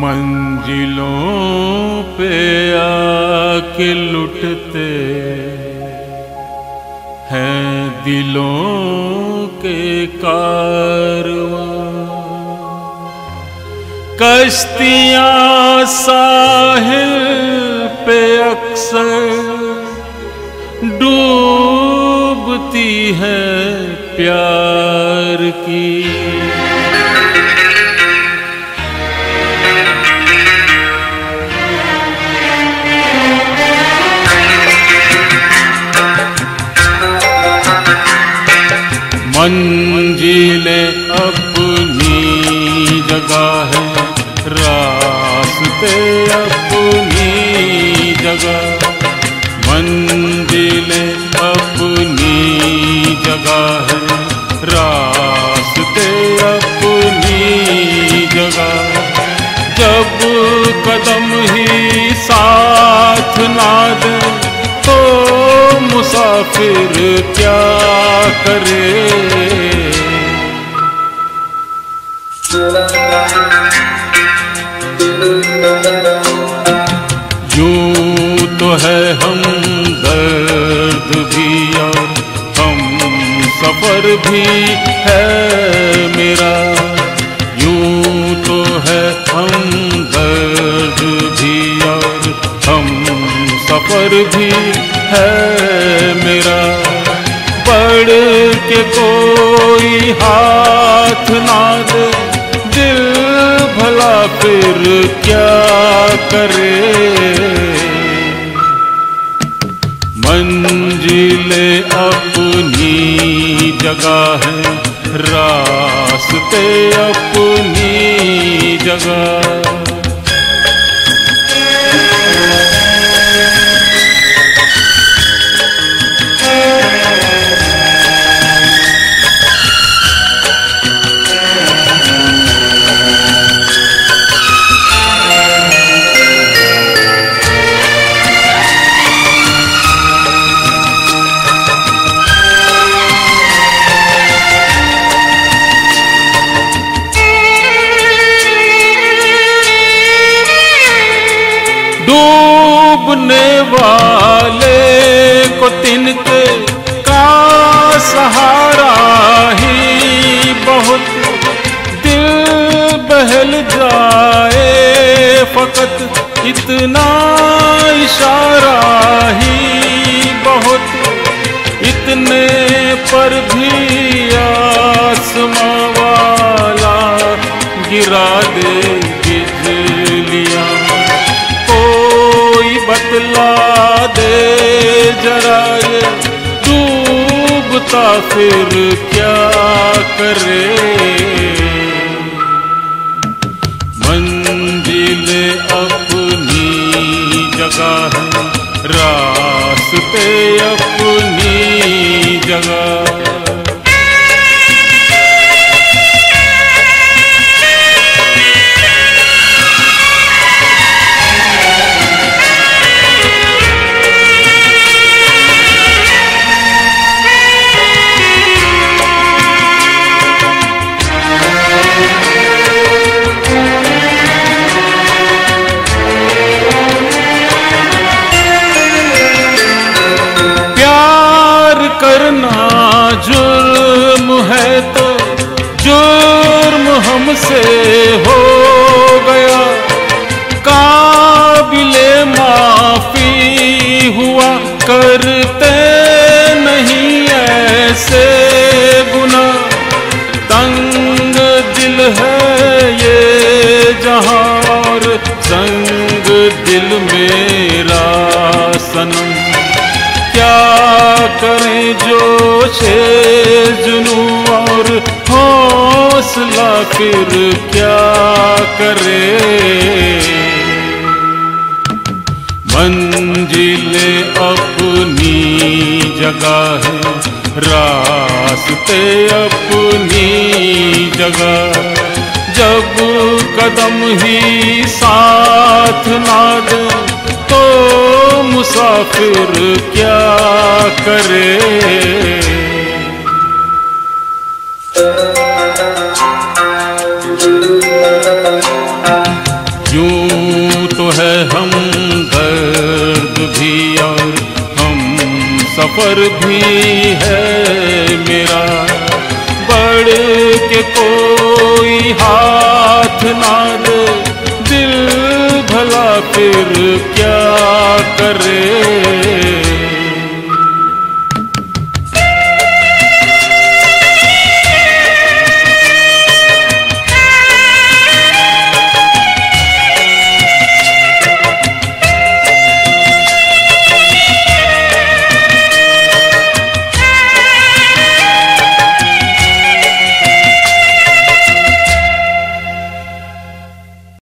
मंजिलों पे आके लुटते हैं दिलों के कारवा। कश्तियाँ साहिल पे अक्सर डूबती है प्यार की। मंजिलें अपनी जगह है रास्ते अपनी जगह। मंजिलें दे तो मुसाफिर, क्या करे? यूँ तो है हम दर्द भी और हम सफ़र भी है। सफ़र भी है मेरा। पढ़ के कोई हाथ ना दे। दिल भला फिर क्या करे? मंजिले अपनी जगह है। रास्ते अपनी जगह। डूबने वाले को तिनके का सहारा ही बहुत दिल बहल जाए। फकत इतना इशारा ही बहुत। इतने पर भी आसमां वाला गिरा दे बिजलियाँ कोई बतला दे जरा डूबता फिर क्या? है तो जुर्म हमसे हो गया। काबिले माफ़ी हुआ करते नहीं ऐसे गुना। तंग दिल है ये जहाँ और संग दिल मेरा सनम। क्या करें जो शे जुनू हौसला फिर क्या करे? मंजिले अपनी जगह है, रास्ते अपनी जगह जब कदम ही साथ ना दे तो मुसाफिर क्या करे? तो है हम दर्द भी और हम सफ़र भी है मेरा। बड़े के कोई हाथ ना दे दिल भला फिर